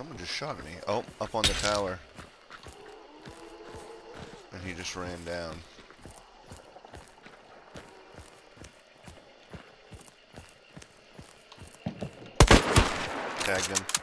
Someone just shot at me. Oh, up on the tower. And he just ran down. Tagged him.